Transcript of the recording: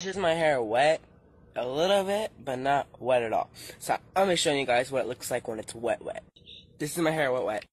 This is my hair wet a little bit, but not wet at all. So I'm gonna show you guys what it looks like when it's wet wet. This is my hair wet wet.